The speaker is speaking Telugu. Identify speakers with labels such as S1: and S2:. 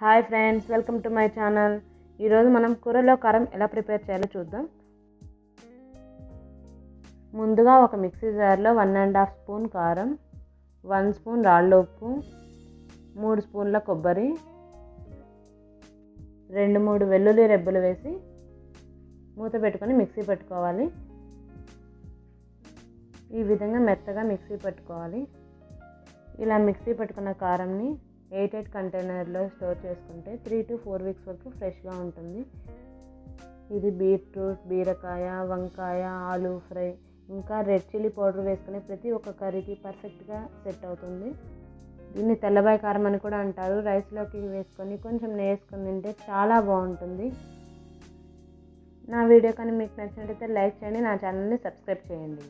S1: Hi friends welcome to my channel. ఈరోజు మనం కూరలో కారం ఎలా ప్రిపేర్ చేయాలో చూద్దాం. ముందుగా ఒక మిక్సీ జార్లో వన్ అండ్ హాఫ్ స్పూన్ కారం వన్ స్పూన్ రాళ్ళ ఉప్పు మూడు స్పూన్ల కొబ్బరి రెండు మూడు వెల్లుల్లి రెబ్బలు వేసి మూత పెట్టుకొని మిక్సీ పెట్టుకోవాలి. ఈ విధంగా మెత్తగా మిక్సీ పెట్టుకోవాలి. ఇలా మిక్సీ పెట్టుకున్న కారంని ఎయిటెడ్ కంటైనర్లో స్టోర్ చేసుకుంటే త్రీ టు ఫోర్ వీక్స్ వరకు ఫ్రెష్గా ఉంటుంది. ఇది బీట్రూట్ బీరకాయ వంకాయ ఆలూ ఫ్రై ఇంకా రెడ్ చిల్లీ పౌడర్ వేసుకునే ప్రతి ఒక్క కర్రీకి పర్ఫెక్ట్గా సెట్ అవుతుంది. దీన్ని తెల్లబాయి కారం అని కూడా అంటారు. రైస్లోకి వేసుకొని కొంచెం నేసుకొని తింటే చాలా బాగుంటుంది. నా వీడియో కానీ మీకు నచ్చినట్టయితే లైక్ చేయండి నా ఛానల్ని సబ్స్క్రైబ్ చేయండి.